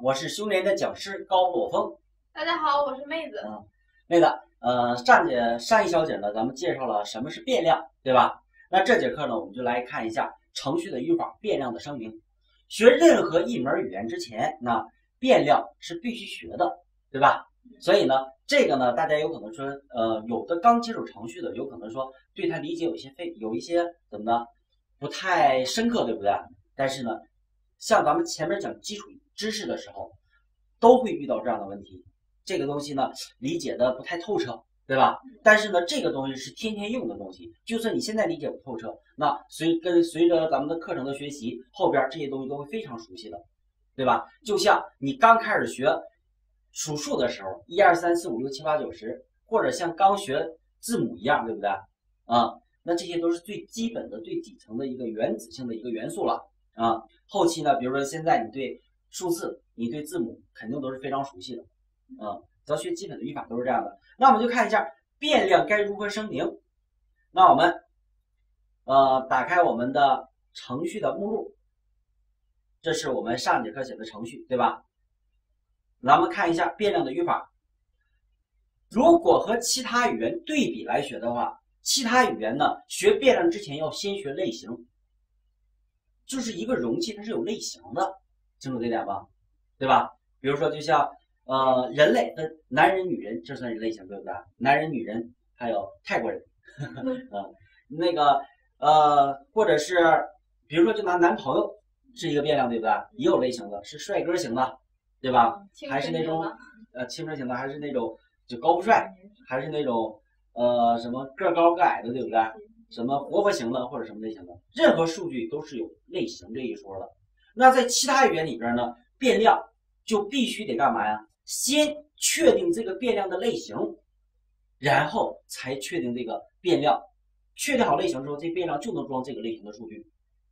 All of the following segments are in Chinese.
我是修炼的讲师高洛峰。大家好，我是妹子。嗯妹子，呃，上节上一小节呢，咱们介绍了什么是变量，对吧？那这节课呢，我们就来看一下程序的语法变量的声明。学任何一门语言之前，那变量是必须学的，对吧？所以呢，这个呢，大家有可能说，呃，有的刚接触程序的，有可能说对它理解有些非，有一些怎么呢，不太深刻，对不对？但是呢，像咱们前面讲基础知识的时候，都会遇到这样的问题。这个东西呢，理解的不太透彻，对吧？但是呢，这个东西是天天用的东西，就算你现在理解不透彻，那随跟随着咱们的课程的学习，后边这些东西都会非常熟悉的，对吧？就像你刚开始学数数的时候，一二三四五六七八九十，或者像刚学字母一样，对不对？啊，那这些都是最基本的、最底层的一个原子性的一个元素了啊。后期呢，比如说现在你对数字、你对字母肯定都是非常熟悉的。嗯，咱学基本的语法都是这样的。那我们就看一下变量该如何声明。那我们呃打开我们的程序的目录，这是我们上节课写的程序，对吧？咱们看一下变量的语法。如果和其他语言对比来学的话，其他语言呢学变量之前要先学类型，就是一个容器它是有类型的，清楚这点吧？对吧？比如说就像。呃，人类的男人、女人，这算是类型，对不对？男人、女人，还有泰国人，嗯，那个呃，或者是比如说，就拿男朋友是一个变量，对不对？也有类型的，是帅哥型的，对吧？还是那种呃青春型的，还是那种就高富帅，还是那种呃什么个高个矮的，对不对？什么活泼型的或者什么类型的，任何数据都是有类型这一说的。那在其他语言里边呢，变量就必须得干嘛呀？先确定这个变量的类型，然后才确定这个变量。确定好类型之后，这变量就能装这个类型的数据，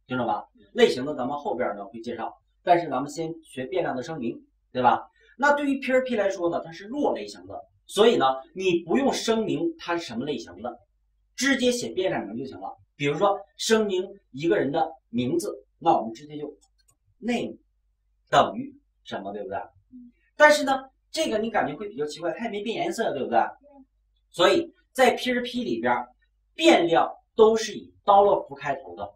听懂吧？类型呢咱们后边呢会介绍，但是咱们先学变量的声明，对吧？那对于 PHP 来说呢，它是弱类型的，所以呢，你不用声明它是什么类型的，直接写变量名就行了。比如说声明一个人的名字，那我们直接就 name 等于什么，对不对？但是呢，这个你感觉会比较奇怪，它也没变颜色，对不对？所以在 PHP 里边，变量都是以 dolph 开头的，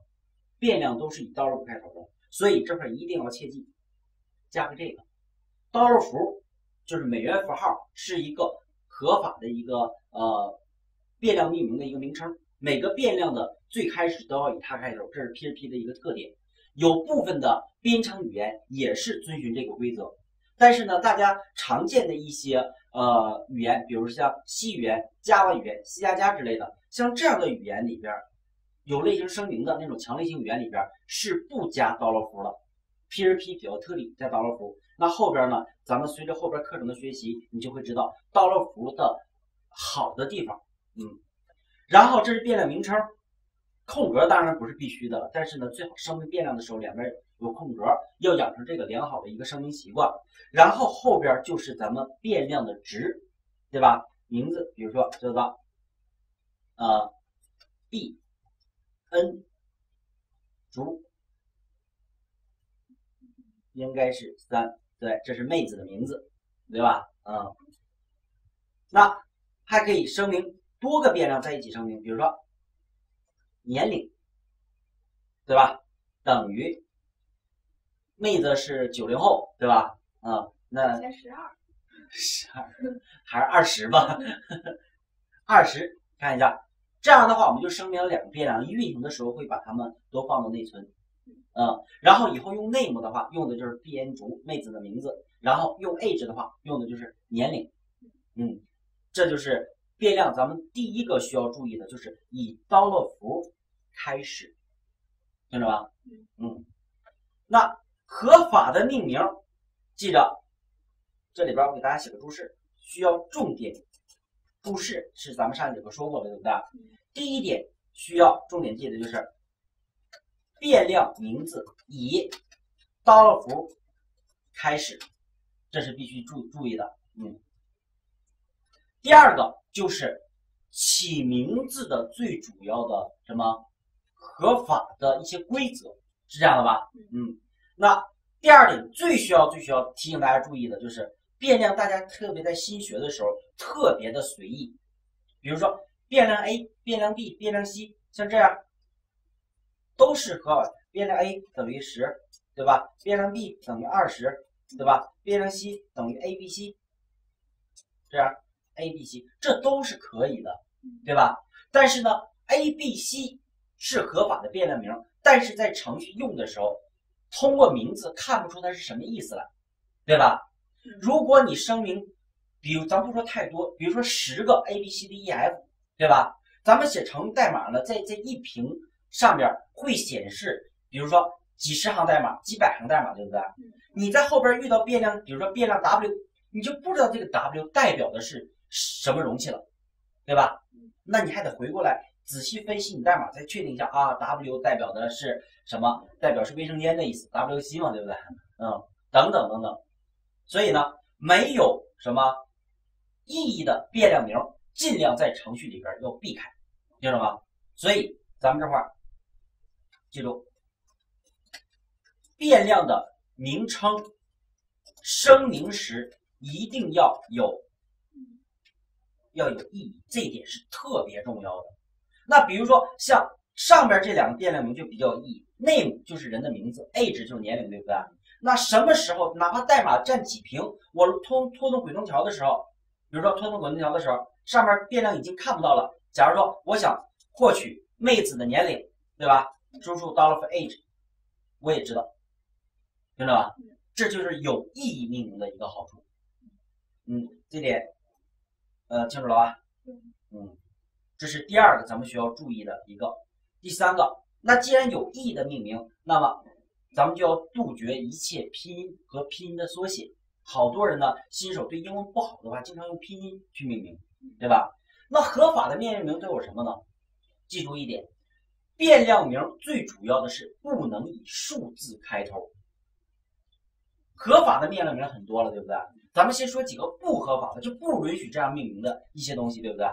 变量都是以 dolph 开头的，所以这块一定要切记，加个这个 dolph 就是美元符号，是一个合法的一个呃变量命名的一个名称，每个变量的最开始都要以它开头，这是 PHP 的一个特点。有部分的编程语言也是遵循这个规则。但是呢，大家常见的一些呃语言，比如像 C 语言、Java 语言、C 加加之类的，像这样的语言里边，有类型声明的那种强类型语言里边是不加刀乐符的。PHP 比较特例加刀乐符。那后边呢，咱们随着后边课程的学习，你就会知道刀乐符的好的地方。嗯，然后这是变量名称，空格当然不是必须的了，但是呢，最好声明变量的时候两边。有空格，要养成这个良好的一个声明习惯。然后后边就是咱们变量的值，对吧？名字，比如说这个，呃，b n 猪，应该是三，对，这是妹子的名字，对吧？嗯，那还可以声明多个变量在一起声明，比如说年龄，对吧？等于。妹子是九零后，对吧？啊，那十二，十二还是二十吧？二十，看一下，这样的话，我们就声明了两个变量，运行的时候会把它们都放到内存，嗯，然后以后用 name 的话，用的就是妹子的名字，然后用 age 的话，用的就是年龄，嗯，这就是变量。咱们第一个需要注意的就是以 dollar 符开始，听着吧？嗯，那合法的命名，记着，这里边我给大家写个注释，需要重点注释是咱们上节课说过的，对不对？第一点需要重点记的就是变量名字以 dollar 符开始，这是必须注注意的。嗯，第二个就是起名字的最主要的什么合法的一些规则，是这样的吧？嗯，那第二点最需要最需要提醒大家注意的就是变量，大家特别在新学的时候特别的随意，比如说变量 a、变量 b、变量 c，像这样都是合法的。变量 a 等于十，对吧？变量 b 等于二十，对吧？变量 c 等于 a、b、c。这样，a、b、c 这都是可以的，对吧？但是呢，a、b、c 是合法的变量名，但是在程序用的时候，通过名字看不出它是什么意思来，对吧？如果你声明，比如咱不说太多，比如说十个 a、b、c、d、e、f，对吧？咱们写程序代码呢，在这一屏上边会显示，比如说几十行代码、几百行代码，对不对？你在后边遇到变量，比如说变量 w。你就不知道这个 W 代表的是什么容器了，对吧？那你还得回过来仔细分析你代码，再确定一下啊，W 代表的是什么？代表是卫生间的意思，WC 嘛，对不对？嗯，等等等等。所以呢，没有什么意义的变量名，尽量在程序里边要避开，听懂吗？所以咱们这块记住，变量的名称声明时。一定要有，要有意义，这一点是特别重要的。那比如说像上边这两个变量名就比较有意义，name 就是人的名字，age 就是年龄，对不对？那什么时候，哪怕代码占几屏，我拖拖动滚动条的时候，比如说拖动滚动条的时候，上面变量已经看不到了。假如说我想获取妹子的年龄，对吧？输入 dollar for age，我也知道，听着吧？这就是有意义命名的一个好处。嗯，这点，呃，清楚了吧？嗯，这是第二个咱们需要注意的一个。第三个，那既然有意义的命名，那么咱们就要杜绝一切拼音和拼音的缩写。好多人呢，新手对英文不好的话，经常用拼音去命名，对吧？那合法的变量名都有什么呢？记住一点，变量名最主要的是不能以数字开头。合法的变量名很多了，对不对？咱们先说几个不合法的，就不允许这样命名的一些东西，对不对？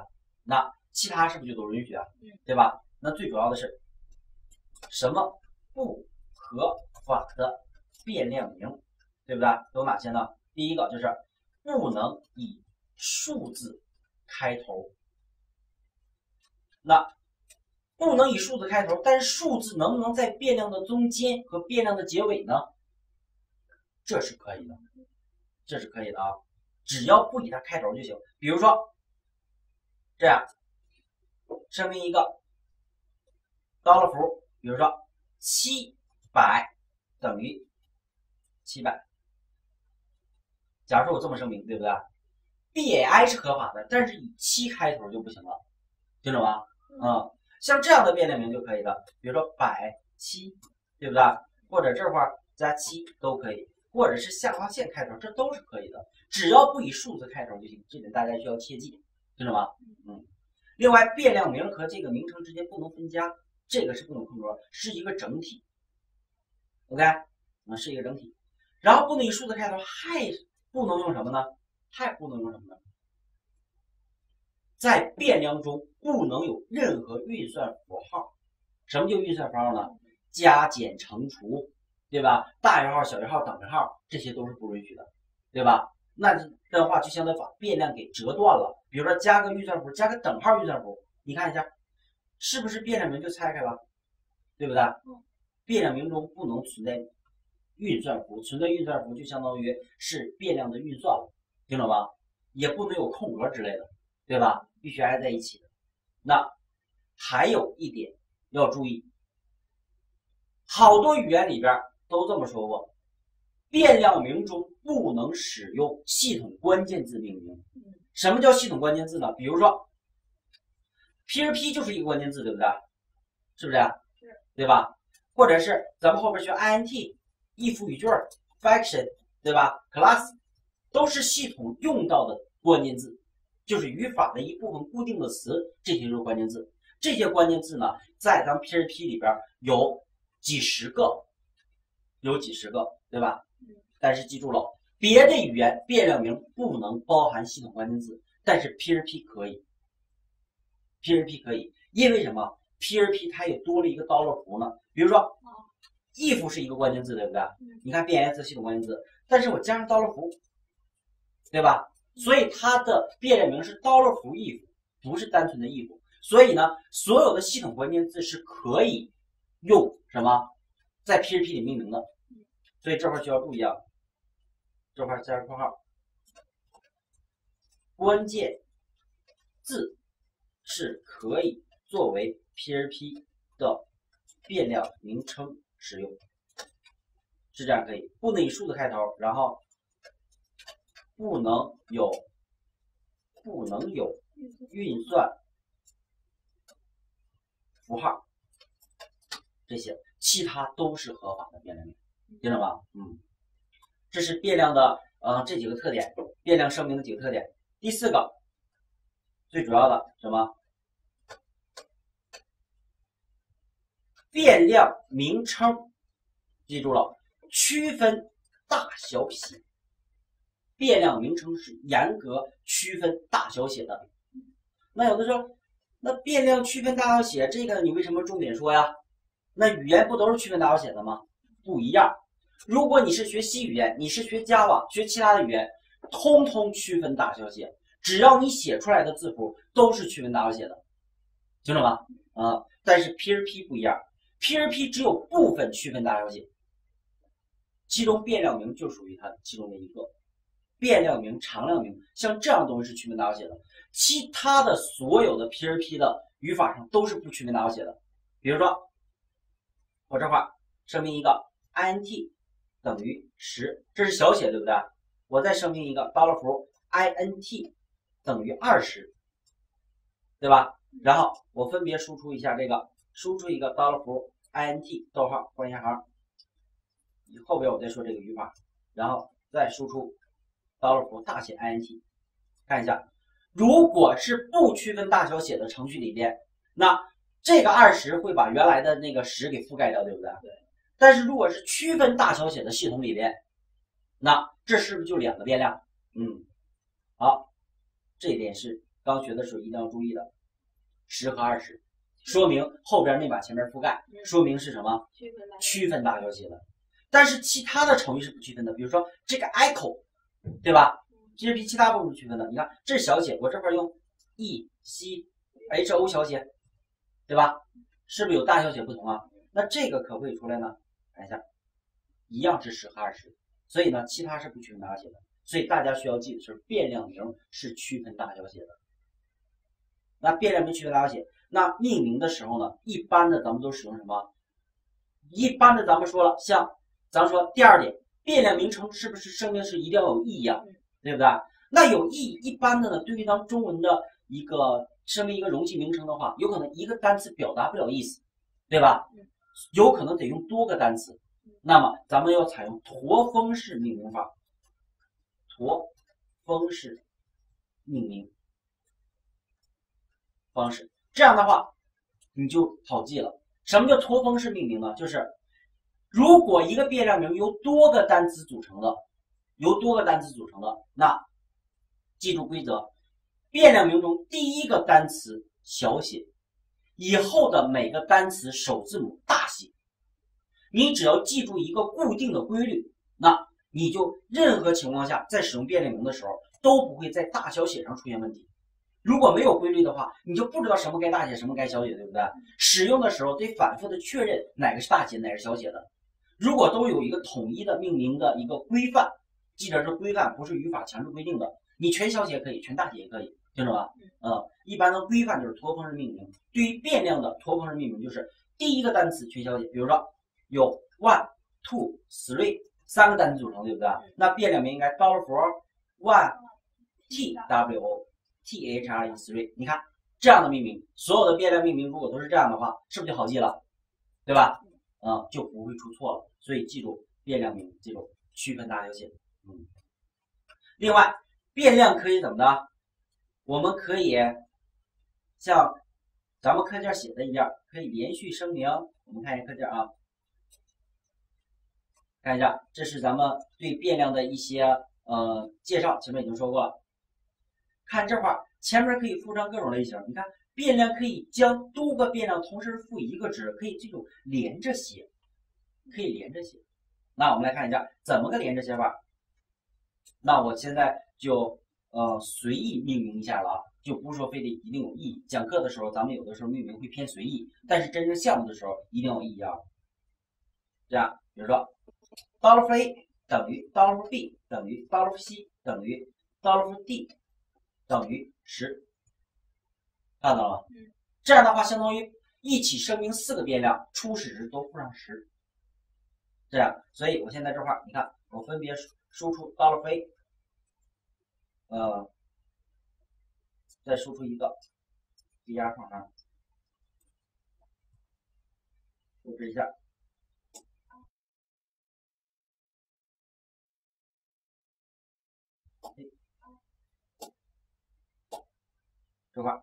那其他是不是就都允许啊？对吧？那最主要的是什么不合法的变量名，对不对？有哪些呢？第一个就是不能以数字开头。那不能以数字开头，但是数字能不能在变量的中间和变量的结尾呢？这是可以的。这是可以的啊，只要不以它开头就行。比如说这样，声明一个 dollar 符，比如说七百等于七百。假如说我这么声明，对不对？BAI 是合法的，但是以七开头就不行了，听懂吗？嗯，像这样的变量名就可以了，比如说百七，对不对？或者这块加七都可以。或者是下划线开头，这都是可以的，只要不以数字开头就行。这点大家需要切记，听懂吗？嗯。另外，变量名和这个名称之间不能分家，这个是不能空格，是一个整体。OK，啊，是一个整体。然后不能以数字开头，还不能用什么呢？还不能用什么呢？在变量中不能有任何运算符号。什么叫运算符号呢？加减乘除。对吧？大于号、小于号、等于号，这些都是不允许的，对吧？那的话就相当于把变量给折断了。比如说加个运算符，加个等号运算符，你看一下，是不是变量名就拆开了？对不对？变量名中不能存在运算符，存在运算符就相当于是变量的运算了，听懂吗？也不能有空格之类的，对吧？必须挨在一起的。那还有一点要注意，好多语言里边。都这么说过，变量名中不能使用系统关键字命名。什么叫系统关键字呢？比如说，PHP 就是一个关键字，对不对？是不是？是，对吧？或者是咱们后边学 int、if 语句、function，对吧？class 都是系统用到的关键字，就是语法的一部分固定的词，这些就是关键字。这些关键字呢，在咱们 PHP 里边有几十个，有几十个，对吧？但是记住了，别的语言变量名不能包含系统关键字，但是 PHP 可以。PHP 可以，因为什么？PHP 它也多了一个 dollar 符呢。比如说，if 是一个关键字，对不对？你看变量词系统关键字，但是我加上 dollar 符，对吧？所以它的变量名是 dollar 符 if，不是单纯的 if。所以呢，所有的系统关键字是可以用什么在 PHP 里命名的。所以这块需要注意啊，这块加个括号，关键字。是可以作为 PHP 的变量名称使用，是这样可以，不能以数字开头，然后不能有不能有运算符号，这些其他都是合法的变量名，听着吧？嗯，这是变量的呃这几个特点，变量声明的几个特点。第四个最主要的什么？变量名称，记住了，区分大小写。变量名称是严格区分大小写的。那有的时候，那变量区分大小写，这个你为什么重点说呀？那语言不都是区分大小写的吗？不一样。如果你是学西语言，你是学 Java，学其他的语言，通通区分大小写，只要你写出来的字符都是区分大小写的，清楚吗？啊，但是 P R P 不一样。，P R P 只有部分区分大小写，其中变量名就属于它其中的一个。变量名、常量名，像这样的东西是区分大小写的，其他的所有的 P R P 的语法上都是不区分大小写的。比如说，我这块声明一个 int 等于十，这是小写，对不对？我再声明一个 dollar 符 int 等于二十，对吧？然后我分别输出一下这个。输出一个 dollar 符 int 逗号关下行，后边我再说这个语法，然后再输出 dollar 符大写 int，看一下，如果是不区分大小写的程序里边，那这个二十会把原来的那个十给覆盖掉，对不对？对。但是如果是区分大小写的系统里边，那这是不是就两个变量？嗯，好，这一点是刚学的时候一定要注意的，十和二十。说明后边没把前面覆盖，说明是什么？区分大小写的。但是其他的程序是不区分的，比如说这个 echo，对吧这是比其他部分区分的。你看这是小写，我这块用 e c h o 小写，对吧？是不是有大小写不同啊？那这个可不可以出来呢？看一下，一样是十和二十。所以呢，其他是不区分大小写的。所以大家需要记的是，变量名是区分大小写的。那变量名区分大小写。那命名的时候呢，一般的咱们都使用什么？一般的咱们说了，像咱们说第二点，变量名称是不是声明是一定要有意义啊？对不对？那有意义，一般的呢，对于咱们中文的一个声明一个容器名称的话，有可能一个单词表达不了意思，对吧？有可能得用多个单词，那么咱们要采用驼峰式命名法，驼峰式命名方式。这样的话，你就好记了。什么叫驼峰式命名呢？就是如果一个变量名由多个单词组成的，由多个单词组成的，那记住规则：变量名中第一个单词小写，以后的每个单词首字母大写。你只要记住一个固定的规律，那你就任何情况下在使用变量名的时候都不会在大小写上出现问题。如果没有规律的话，你就不知道什么该大写，什么该小写，对不对？使用的时候得反复的确认哪个是大写，哪个是小写的。如果都有一个统一的命名的一个规范，记着是规范，不是语法强制规定的。你全小写可以，全大写也可以，听着吧？嗯，一般的规范就是驼峰式命名。对于变量的驼峰式命名，就是第一个单词全小写。比如说有 one、two、three 三个单词组成，对不对？那变量名应该 dollar for one t w t h r e three，你看这样的命名，所有的变量命名如果都是这样的话，是不是就好记了，对吧？啊，就不会出错了。所以记住变量名，记住区分大小写。嗯，另外变量可以怎么的？我们可以像咱们课件写的一样，可以连续声明。我们看一下课件啊，看一下，这是咱们对变量的一些呃介绍，前面已经说过了。看这块儿，前面可以附上各种类型。你看，变量可以将多个变量同时赋一个值，可以这种连着写，可以连着写。那我们来看一下怎么个连着写法。那我现在就呃随意命名一下了啊，就不是说非得一定有意义。讲课的时候，咱们有的时候命名会偏随意，但是真正项目的时候一定有意义啊。这样，比如说，dollar a 等于 dollar b 等于 dollar c 等于 dollar d。等于十，看到了吗？嗯，这样的话相当于一起声明四个变量初始值都附上十，这样，所以我现在这块你看，我分别输出 dollar a，呃，再输出一个低压框啊，复制一下。这块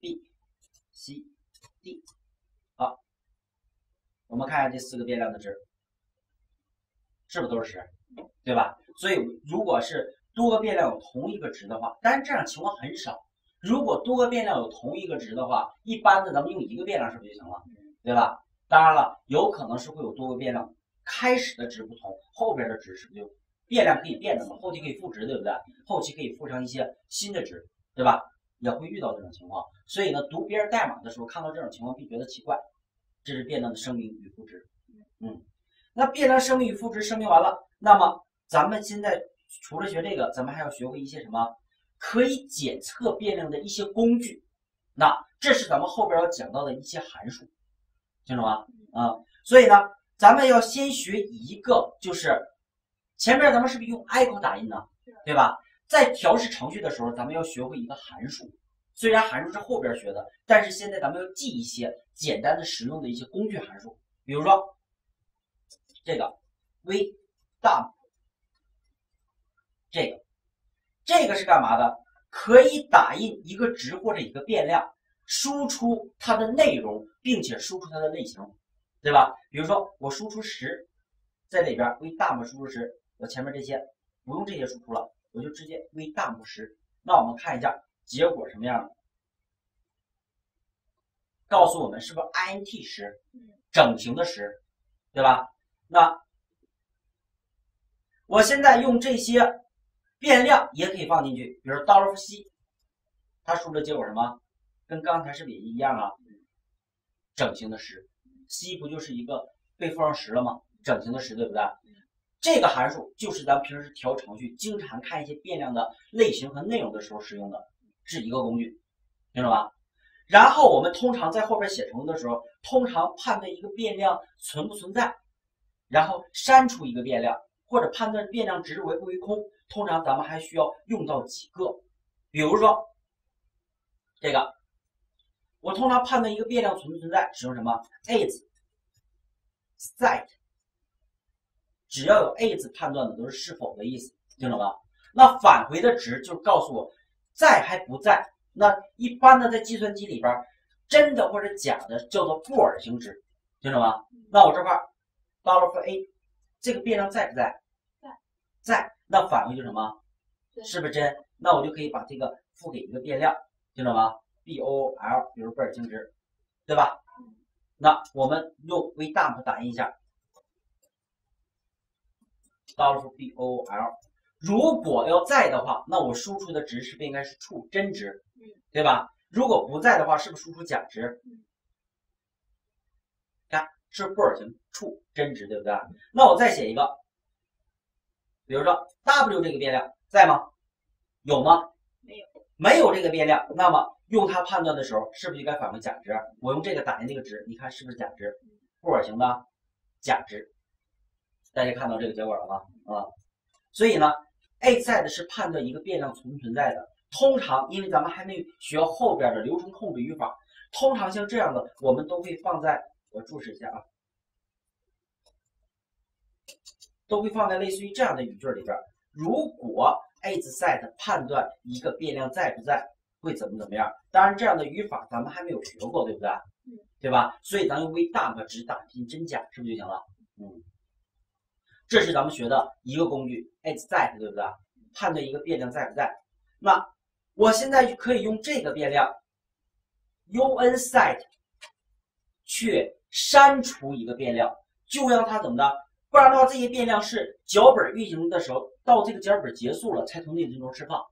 ，b、c、d，好，我们看一下这四个变量的值，是不是都是十？对吧？所以如果是多个变量有同一个值的话，但是这样情况很少。如果多个变量有同一个值的话，一般的咱们用一个变量是不是就行了？对吧？当然了，有可能是会有多个变量，开始的值不同，后边的值是不是就变量可以变的嘛？后期可以赋值，对不对？后期可以赋上一些新的值。对吧？也会遇到这种情况，所以呢，读别人代码的时候看到这种情况，别觉得奇怪。这是变量的声明与赋值。嗯，那变量声明与赋值声明完了，那么咱们现在除了学这个，咱们还要学会一些什么？可以检测变量的一些工具。那这是咱们后边要讲到的一些函数，清楚吗？啊，所以呢，咱们要先学一个，就是前面咱们是不是用 echo 打印呢？对吧？在调试程序的时候，咱们要学会一个函数。虽然函数是后边学的，但是现在咱们要记一些简单的使用的一些工具函数。比如说这个 v_dump，这个这个是干嘛的？可以打印一个值或者一个变量，输出它的内容，并且输出它的类型，对吧？比如说我输出十，在里边 v_dump 输出十，我前面这些不用这些输出了。我就直接 v_dump 十，那我们看一下结果什么样的，告诉我们是不是 int 十，整形的十，对吧？那我现在用这些变量也可以放进去，比如 $c，它输出的结果什么？跟刚才是不是也一样啊？整形的十，c 不就是一个被赋上十了吗？整形的十，对不对？这个函数就是咱们平时调程序经常看一些变量的类型和内容的时候使用的，是一个工具，听懂吧？然后我们通常在后边写程序的时候，通常判断一个变量存不存在，然后删除一个变量，或者判断变量值为不为空，通常咱们还需要用到几个，比如说这个，我通常判断一个变量存不存在，使用什么？is set。只要有 is 判断的都是是否的意思，听懂吗？那返回的值就告诉我在还不在。那一般的在计算机里边，真的或者假的叫做布尔型值，听懂吗？那我这块 dollar for a 这个变量在不在？在，那返回就什么？是不是真？那我就可以把这个赋给一个变量，听懂吗？bol，比如布尔型值，对吧？那我们用 v_dump 打印一下。$bol，如果要在的话，那我输出的值是不是应该是 true 真值？对吧？如果不在的话，是不是输出假值？看是布尔型 true 真值，对不对？那我再写一个，比如说 w 这个变量在吗？有吗？没有，没有这个变量，那么用它判断的时候，是不是应该返回假值？我用这个打印这个值，你看是不是假值？布尔型的假值。大家看到这个结果了吗？啊，所以呢，a set 是判断一个变量存不存在的。通常，因为咱们还没学后边的流程控制语法，通常像这样的，我们都会放在我注释一下啊，都会放在类似于这样的语句里边。如果 is set 判断一个变量在不在，会怎么怎么样？当然，这样的语法咱们还没有学过，对不对？嗯，对吧？所以咱用 v_dub 只打拼真假，是不是就行了？嗯，这是咱们学的一个工具 is set，对不对？判断一个变量在不在。那我现在就可以用这个变量 unset 去删除一个变量，就让它怎么的？不然的话，这些变量是脚本运行的时候，到这个脚本结束了才从内存中释放，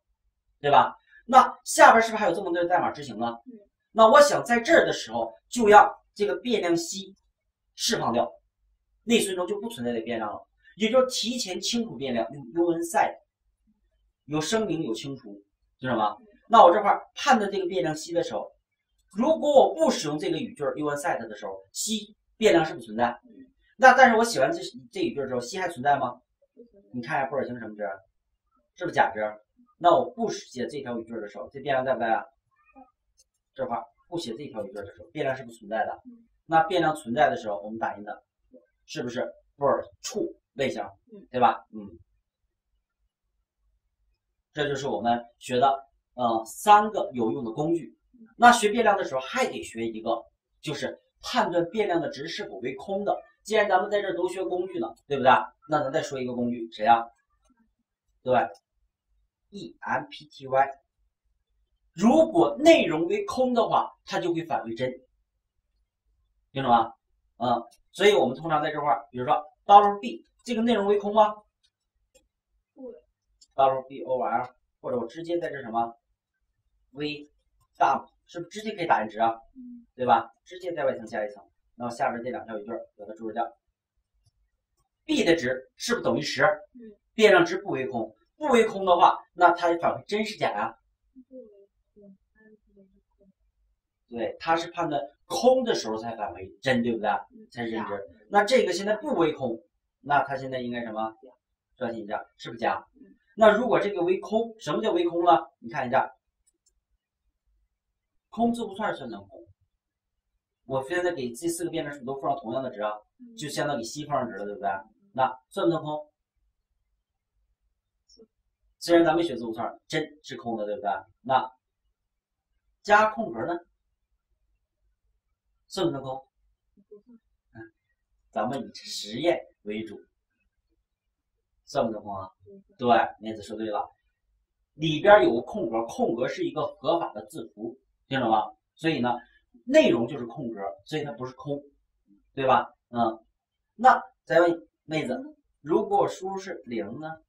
对吧？那下边是不是还有这么多代码执行呢？嗯。那我想在这儿的时候，就让这个变量 c 释放掉，内存中就不存在这变量了，也就是提前清除变量，用 unset，有声明有清除，知道吗？那我这块判断这个变量 c 的时候，如果我不使用这个语句 unset 的时候，c 变量是不存在。那但是我写完这这一句之后，c 还存在吗？你看一下布尔型什么值？是不是假值？那我不写这条语句的时候，这变量在不在啊？这块不写这条语句的时候，变量是不是存在的？那变量存在的时候，我们打印的是不是布尔 true 类型？对吧？嗯，这就是我们学的呃三个有用的工具。那学变量的时候还得学一个，就是判断变量的值是否为空的。既然咱们在这都学工具呢，对不对？那咱再说一个工具，谁呀？对，empty。如果内容为空的话，它就会返回真，听懂吗？嗯，所以我们通常在这块儿，比如说 double b 这个内容为空吗？不。double b o l 或者我直接在这什么 v double 是不是直接可以打印值啊？对吧？直接在外层加一层。然后下边这两条语句给它注释掉，b 的值是不是等于十？嗯。变量值不为空，不为空的话，那它返回真是假呀？对，它是判断空的时候才返回真，对不对？才是真值。那这个现在不为空，那它现在应该什么？刷新一下，是不是假？那如果这个为空，什么叫为空呢？你看一下，空字符串算不算空？我现在给这四个变量是不是都放上同样的值啊？就相当于给西放上值了，对不对？那算不算空？虽然咱们学字符串，真是空的，对不对？那加空格呢？算不算空？嗯，咱们以实验为主，算不算空啊？对，妹子说对了，里边有个空格，空格是一个合法的字符，听懂吗？所以呢。内容就是空格，所以它不是空，对吧？嗯，那再问妹子，如果我输入是零呢？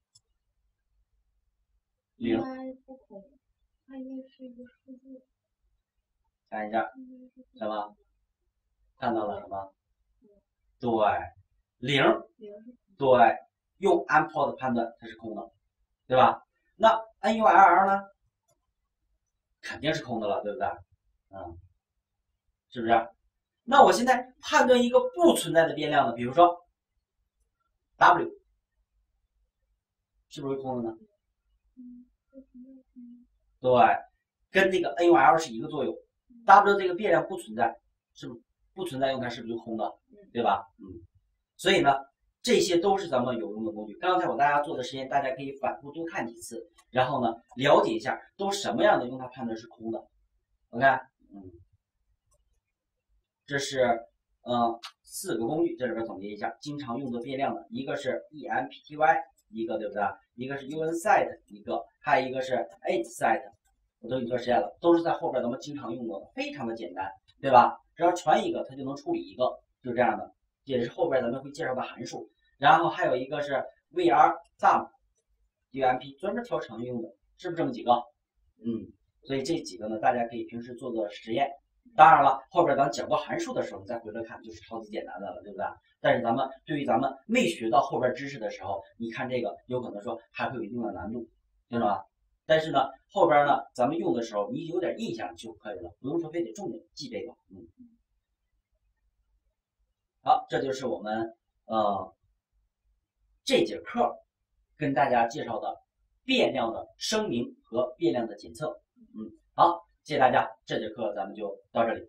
零不空，它应该是一个数字。看一下，什么？看到了什么？对，零，对，用 unport 判断它是空的，对吧？那 null 呢？肯定是空的了，对不对？嗯。是不是？那我现在判断一个不存在的变量呢？比如说 w，是不是空的呢？对，跟那个 null 是一个作用。w 这个变量不存在，是不是不存在？用它是不是就空的？对吧？嗯。所以呢，这些都是咱们有用的工具。刚才我大家做的实验，大家可以反复多看几次，然后呢，了解一下都什么样的用它判断是空的。OK，嗯。这是嗯四个工具，这里边总结一下，经常用的变量的一个是 empty，一个对不对？一个是 unset，一个还有一个是 isset，我都给你做实验了，都是在后边咱们经常用过的，非常的简单，对吧？只要传一个，它就能处理一个，就这样的，也是后边咱们会介绍的函数。然后还有一个是 VR Sum UMP，专门调程用的，是不是这么几个？嗯，所以这几个呢，大家可以平时做做实验。当然了，后边咱讲过函数的时候，再回来看就是超级简单的了，对不对？但是咱们对于咱们没学到后边知识的时候，你看这个有可能说还会有一定的难度，听懂吧？但是呢，后边呢咱们用的时候，你有点印象就可以了，不用说非得重点记这个。嗯，好，这就是我们呃这节课跟大家介绍的变量的声明和变量的检测。嗯，好。谢谢大家，这节课咱们就到这里。